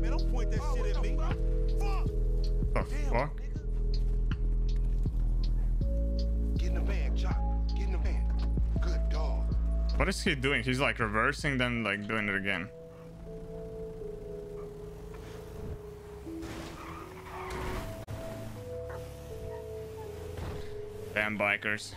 Man, don't point that oh, shit at me. Fuck. The Damn, fuck? Get in the van, Chop. Get in the van. Good dog. What is he doing? He's like reversing, then like doing it again. Damn bikers.